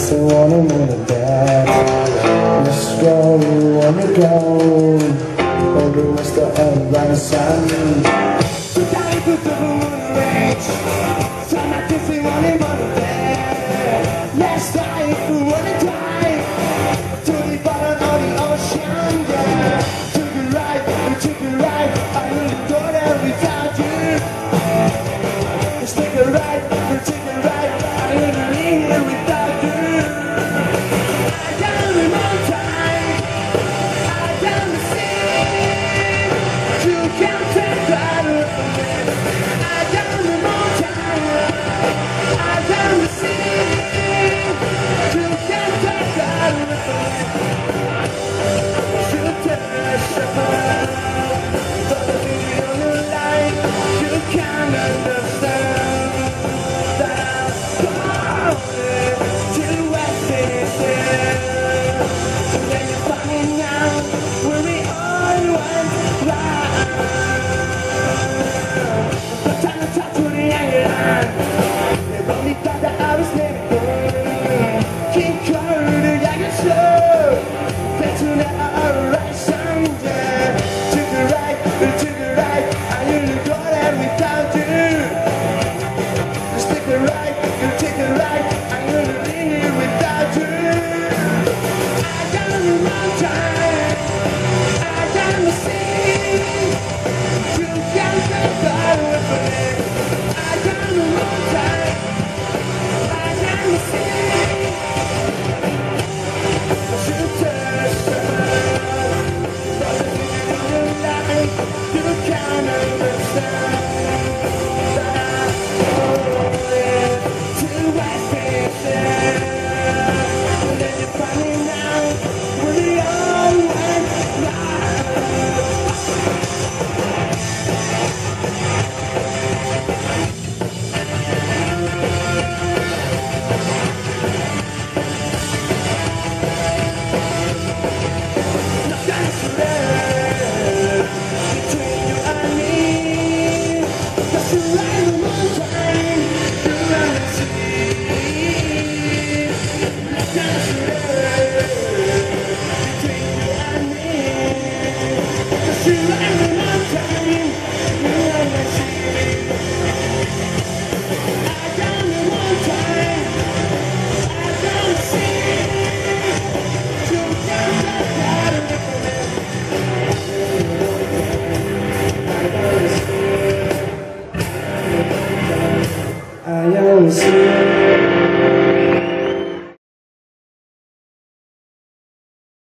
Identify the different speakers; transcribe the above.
Speaker 1: place I wanna wanna back Let's go, wanna go All the
Speaker 2: rest of the lives I knew Life I just wanna wanna back see.